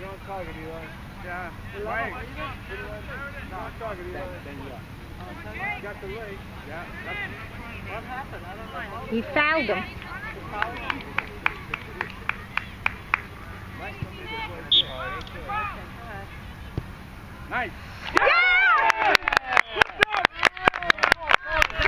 Put it on target, Ely. Yeah. Put it on, Right. put it on, no, on you. Ely. Got the leg. Yeah. What happened? I don't know. He fouled him. Nice.